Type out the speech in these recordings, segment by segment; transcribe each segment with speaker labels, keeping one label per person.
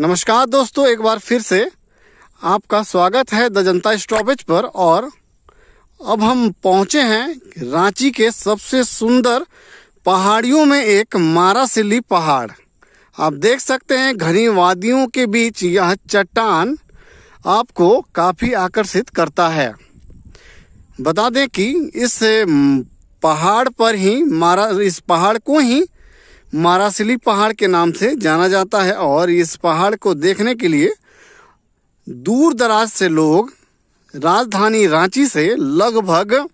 Speaker 1: नमस्कार दोस्तों, एक बार फिर से आपका स्वागत है द जनता स्टॉपेज पर। और अब हम पहुँचे हैं रांची के सबसे सुंदर पहाड़ियों में एक मारासिल्ली पहाड़। आप देख सकते हैं घनी वादियों के बीच यह चट्टान आपको काफ़ी आकर्षित करता है। बता दें कि इस पहाड़ पर ही मारा, इस पहाड़ को ही मारासिली पहाड़ के नाम से जाना जाता है और इस पहाड़ को देखने के लिए दूर दराज से लोग राजधानी रांची से लगभग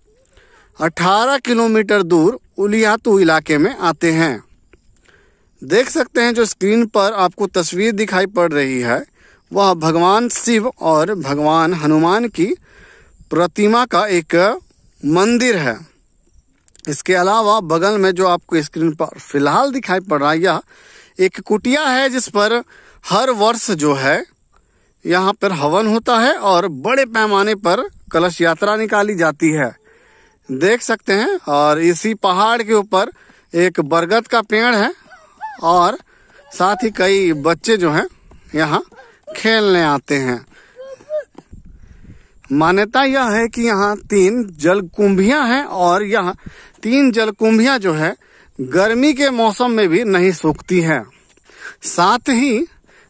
Speaker 1: 18 किलोमीटर दूर उलियातू इलाके में आते हैं। देख सकते हैं जो स्क्रीन पर आपको तस्वीर दिखाई पड़ रही है, वह भगवान शिव और भगवान हनुमान की प्रतिमा का एक मंदिर है। इसके अलावा बगल में जो आपको स्क्रीन पर फ़िलहाल दिखाई पड़ रहा है, यह एक कुटिया है जिस पर हर वर्ष जो है, यहाँ पर हवन होता है और बड़े पैमाने पर कलश यात्रा निकाली जाती है। देख सकते हैं, और इसी पहाड़ के ऊपर एक बरगद का पेड़ है, और साथ ही कई बच्चे जो हैं, यहाँ खेलने आते हैं। मान्यता यह है कि यहाँ तीन जल कुंभियाँ हैं और यह तीन जल कुंभियाँ जो है गर्मी के मौसम में भी नहीं सूखती हैं। साथ ही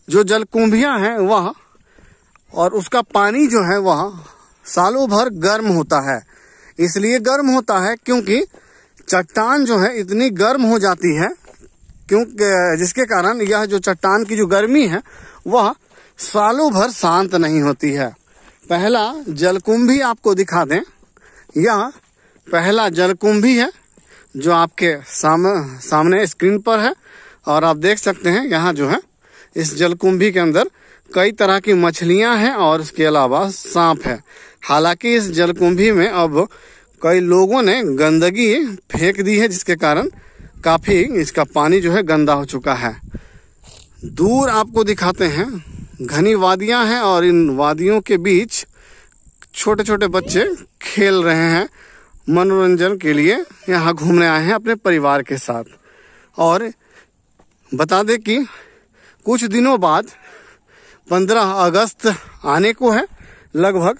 Speaker 1: जो जल कुंभियाँ हैं वह और उसका पानी जो है वह सालों भर गर्म होता है। इसलिए गर्म होता है क्योंकि चट्टान जो है इतनी गर्म हो जाती है, क्योंकि, जिसके कारण यह जो चट्टान की जो गर्मी है, वह सालों भर शांत नहीं होती है। पहला जलकुंभी आपको दिखा दें। यह पहला जलकुंभी है जो आपके साम, सामने स्क्रीन पर है और आप देख सकते हैं यहाँ जो है इस जलकुंभी के अंदर कई तरह की मछलियाँ हैं और उसके अलावा सांप है। हालाँकि इस जलकुंभी में अब कई लोगों ने गंदगी फेंक दी है जिसके कारण काफ़ी इसका पानी जो है गंदा हो चुका है। दूर आपको दिखाते हैं घनी वादियाँ हैं और इन वादियों के बीच छोटे छोटे बच्चे खेल रहे हैं मनोरंजन के लिए यहाँ घूमने आए हैं अपने परिवार के साथ। और बता दें कि कुछ दिनों बाद 15 अगस्त आने को है लगभग,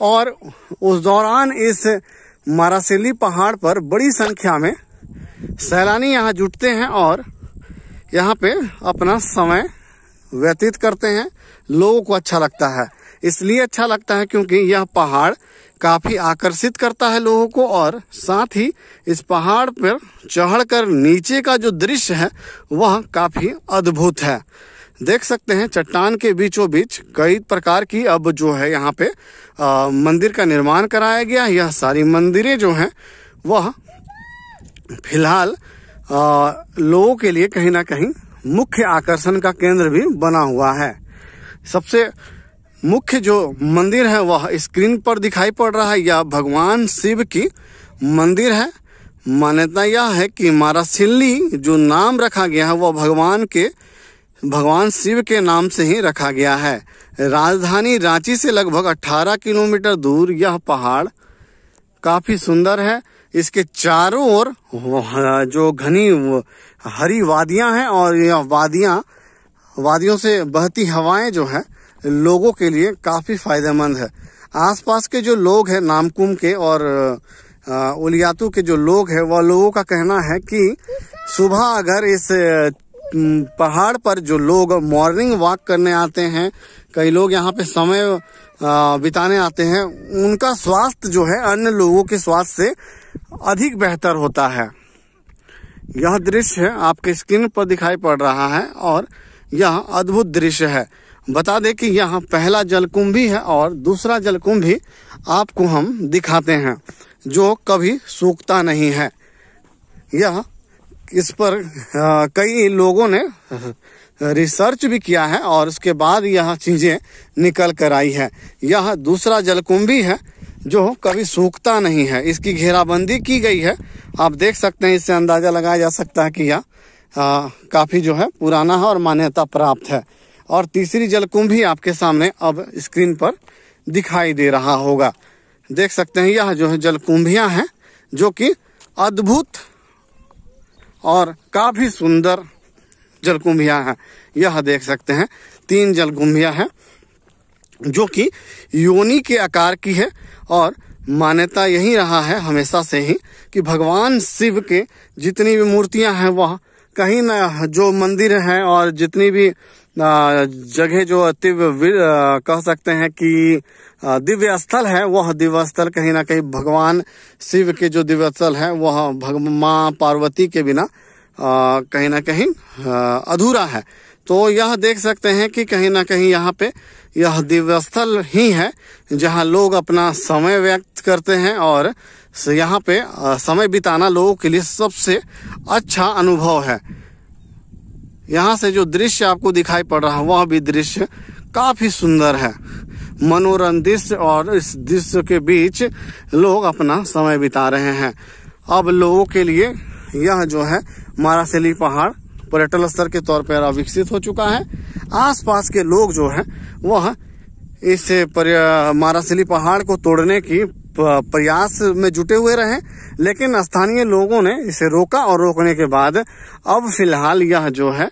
Speaker 1: और उस दौरान इस मारासेली पहाड़ पर बड़ी संख्या में सैलानी यहाँ जुटते हैं और यहाँ पे अपना समय व्यतीत करते हैं लोगों को अच्छा लगता है। इसलिए अच्छा लगता है क्योंकि यह पहाड़ काफ़ी आकर्षित करता है लोगों को और साथ ही इस पहाड़ पर चढ़कर नीचे का जो दृश्य है वह काफ़ी अद्भुत है। देख सकते हैं चट्टान के बीचों बीच कई प्रकार की अब जो है यहाँ पे आ, मंदिर का निर्माण कराया गया यह सारी मंदिरें जो हैं वह फ़िलहाल लोगों के लिए कहीं ना कहीं मुख्य आकर्षण का केंद्र भी बना हुआ है। सबसे मुख्य जो मंदिर है, वह स्क्रीन पर दिखाई पड़ रहा है। यह भगवान शिव की मंदिर है। मान्यता यह है कि मारासिल्ली जो नाम रखा गया है, वह भगवान के, भगवान शिव के नाम से ही रखा गया है। राजधानी रांची से लगभग 18 किलोमीटर दूर यह पहाड़ काफ़ी सुंदर है। इसके चारों ओर जो घनी हरी वादियाँ हैं और यह वादियाँ, वादियों से बहती हवाएँ जो है, लोगों के लिए काफ़ी फ़ायदेमंद है। आसपास के जो लोग हैं, नामकुम के और उलियातू के जो लोग हैं, वह लोगों का कहना है कि सुबह अगर इस पहाड़ पर जो लोग मॉर्निंग वॉक करने आते हैं, कई लोग यहाँ पे समय बिताने आते हैं, उनका स्वास्थ्य जो है अन्य लोगों के स्वास्थ्य से अधिक बेहतर होता है। यह दृश्य आपके स्क्रीन पर दिखाई पड़ रहा है और यह अद्भुत दृश्य है। बता दें कि यहाँ पहला जलकुंभी है और दूसरा जलकुंभी आपको हम दिखाते हैं, जो कभी सूखता नहीं है। यह इस पर कई लोगों ने रिसर्च भी किया है और उसके बाद यह चीज़ें निकल कर आई है। यह दूसरा जलकुंभी है जो कभी सूखता नहीं है, इसकी घेराबंदी की गई है। आप देख सकते हैं, इससे अंदाज़ा लगाया जा सकता है कि यह काफ़ी जो है पुराना है और मान्यता प्राप्त है। और तीसरी जलकुंभी आपके सामने अब स्क्रीन पर दिखाई दे रहा होगा। देख सकते हैं, यह जो है जलकुंभियाँ हैं, जो कि अद्भुत और काफ़ी सुंदर जलकुंभिया है। यह देख सकते हैं, तीन जलकुंभिया है। जो कि योनि के आकार की है और मान्यता यही रहा है हमेशा से ही कि भगवान शिव के जितनी भी मूर्तियाँ हैं वह कहीं न जो मंदिर है और जितनी भी जगह जो दिव्य कह सकते हैं कि दिव्य स्थल है, वह दिव्य स्थल कहीं ना कहीं भगवान शिव के जो दिव्य स्थल है, वह भग, माँ पार्वती के बिना कहीं ना कहीं अधूरा है। तो यह देख सकते हैं कि कहीं ना कहीं यहाँ पे यह दिव्य स्थल ही है, जहाँ लोग अपना समय व्यक्त करते हैं और यहाँ पे समय बिताना लोगों के लिए सबसे अच्छा अनुभव है। यहाँ से जो दृश्य आपको दिखाई पड़ रहा है, वह भी दृश्य काफ़ी सुंदर है। मनोरम दृश्य और इस दृश्य के बीच लोग अपना समय बिता रहे हैं। अब लोगों के लिए यह जो है मारासेली पहाड़ पर्यटन स्थल के तौर पर विकसित हो चुका है। आसपास के लोग जो है, वह इस मारासिली पहाड़ को तोड़ने की प्रयास में जुटे हुए रहे, लेकिन स्थानीय लोगों ने इसे रोका और रोकने के बाद अब फ़िलहाल यह जो है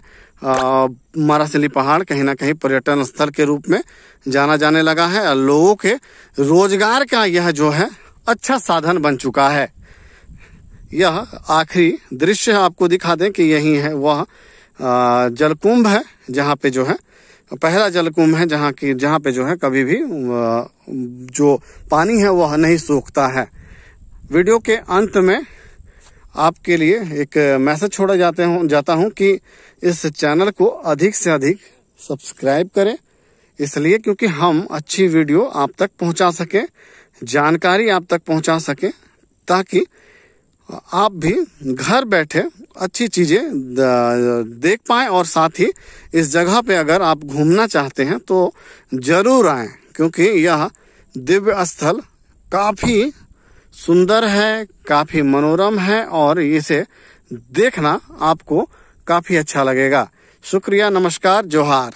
Speaker 1: मारासिली पहाड़ कहीं ना कहीं पर्यटन स्थल के रूप में जाना जाने लगा है। और लोगों के रोज़गार का यह जो है अच्छा साधन बन चुका है। यह आखिरी दृश्य आपको दिखा दें कि यही है वह जलकुंभ है, जहाँ पे जो है, पहला जलकुंभ है, जहाँ की, जहाँ पे जो है कभी भी जो पानी है वह नहीं सूखता है। वीडियो के अंत में आपके लिए एक मैसेज छोड़ा जाते हूँ, जाता हूँ कि इस चैनल को अधिक से अधिक सब्सक्राइब करें, इसलिए क्योंकि हम अच्छी वीडियो आप तक पहुँचा सके, जानकारी आप तक पहुँचा सके, ताकि आप भी घर बैठे अच्छी चीज़ें देख पाएँ और साथ ही इस जगह पे अगर आप घूमना चाहते हैं तो ज़रूर आए, क्योंकि यह दिव्य स्थल काफ़ी सुंदर है, काफ़ी मनोरम है और इसे देखना आपको काफ़ी अच्छा लगेगा। शुक्रिया, नमस्कार, जोहार।